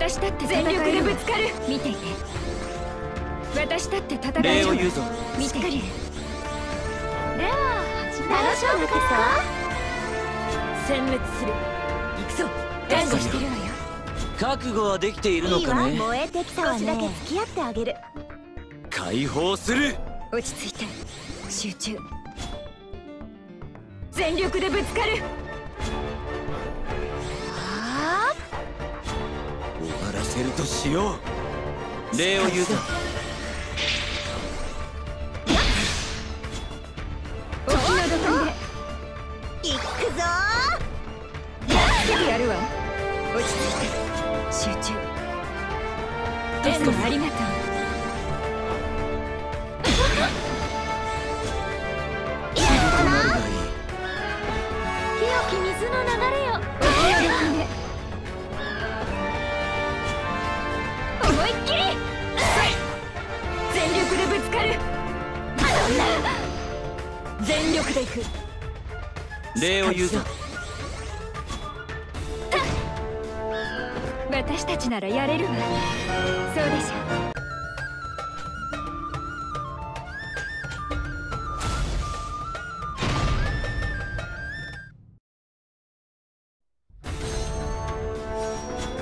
私だって全力でぶつかる。見ていて。私だって戦礼を言うぞ。見てでは楽しみだ殲滅する。行くぞ。援護してるわよ。覚悟はできているのいいわ。かね燃えてきたわね。少しだけ付き合ってあげる。解放する。落ち着いて。集中。全力でぶつかるけるとしよう。礼を言うぞ全力でいく。礼を言うぞ。私たちならやれるわ。そうでしょ。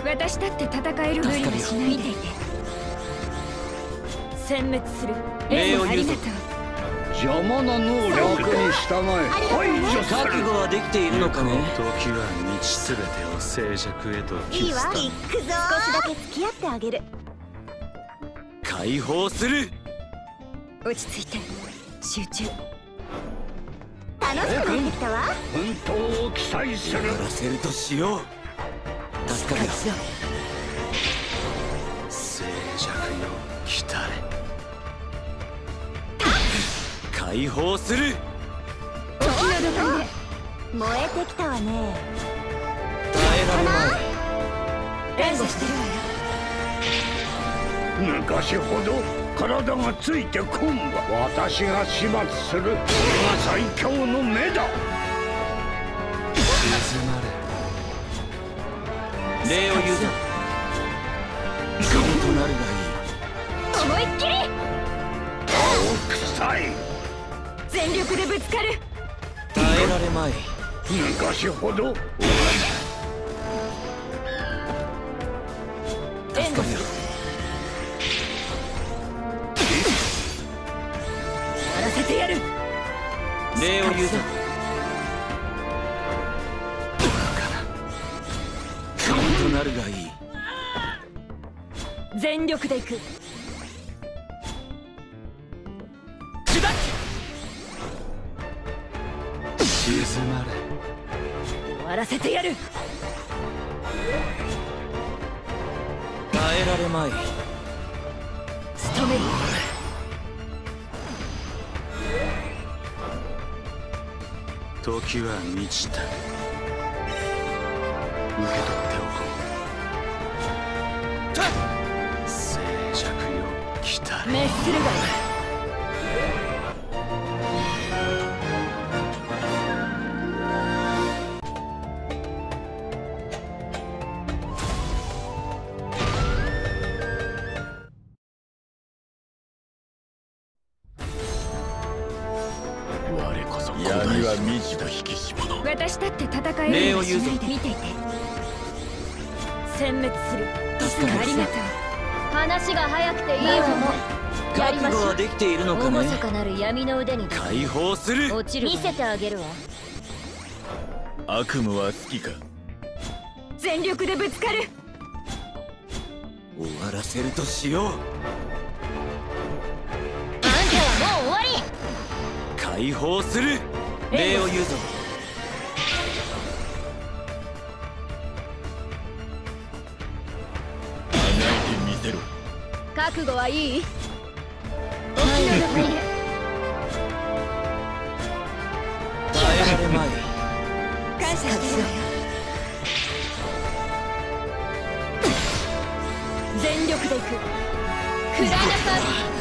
私だって戦える無理はしないでいて。殲滅する。礼をありがとう邪魔な能力に従え。排除する。覚悟はできているのかね。時は満ちすべてを静寂へといいわ行くぞ。少しだけ付き合ってあげる。解放する。落ち着いて集中。楽しくなってきたわ。奮闘を期待する。終わらせるとしよう。助かるよ解放する。沖の土管で燃えてきたわね。耐えられない。援護してるわよ。昔ほど体がついてこんわ私が始末する。これが最強の目だ。静まれ。礼を言うぞ。となるがいい。思いっきり！青臭い全力でぶつかる。耐えられまい。昔ほど。援護するやらせてやる。礼を言うぞ。となるがいい。全力でいく静まれ。終わらせてやる。耐えられまい。仕留める。時は満ちた。受け取っておこう。静寂よ。来たれ滅するがいい我こそ闇は未知と引きし者私だって戦える礼を言うぞ。見ていて。殲滅する。助かるありがとう。話が早くていいわもやり覚ましょう。悟はできているのかねかなる闇の腕に解放する落ちる。見せてあげるわ。悪夢は好きか。全力でぶつかる。終わらせるとしよう。あんたはもう終わり解放する。礼を言うぞ。てみせろ。覚悟はいい？耐えられまい。感謝してるわよ。全力でいく食らいなさい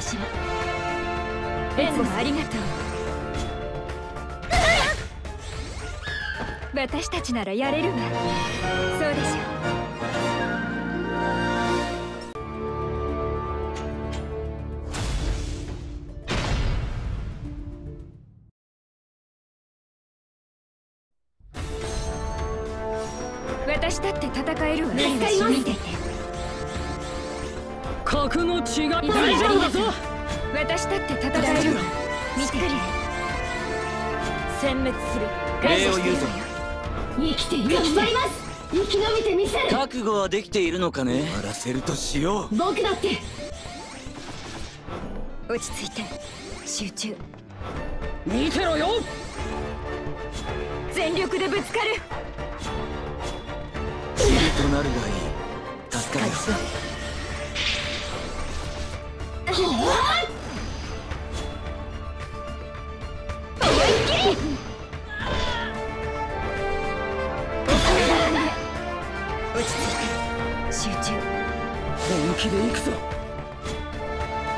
しようかしら援護ありがとう。私たちならやれるわ。そうでしょ私だって戦えるわ。助かります。見てて格の違い大大丈夫だぞ私だって戦えるわ見て。て殲滅する。礼を言うぞ。生きて頑張ります生き延びてみせる。覚悟はできているのかね？終わらせるとしよう。僕だって。落ち着いて。集中。見てろよ。全力でぶつかる。となるがいい。助かるよ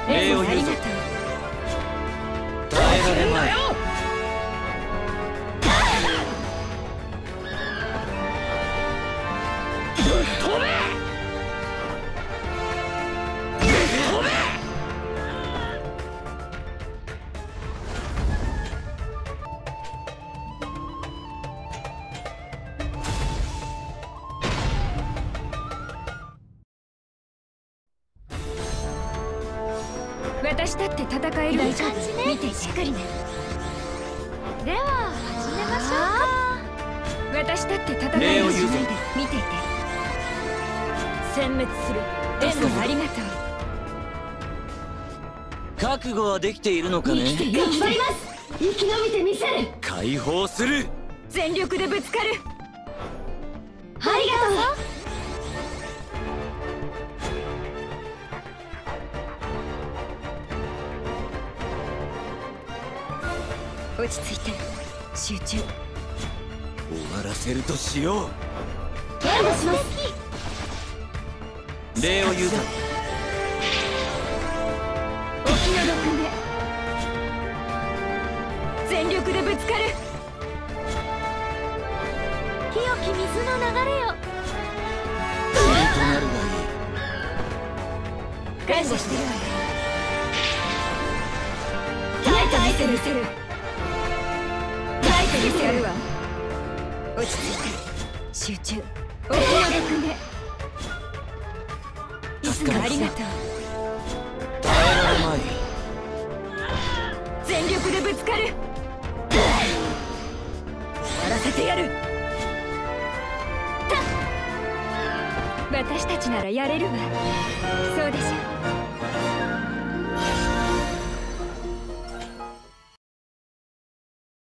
礼を言うぞ耐えられまい。私だって戦えるわいい感じね。見てしっかりね。では始めましょう。か私だって戦える礼を言うぞ見ていて殲滅する。エンドありがとう。覚悟はできているのかね？頑張ります。生き延びてみせる。解放する。全力でぶつかる。ありがとう落ち着いて。集中。終わらせるとしよ援護します。う礼を言うぞお気の毒ね全力でぶつかる。清き水の流れよ。となるが感謝してるわよ。耐えてみせるせるてみせるわ落ち着いて。集中。お気の毒ね。いつもありがとう。耐えられまい。全力でぶつかる。やらせてやる。た私たちならやれるわ。そうでしょ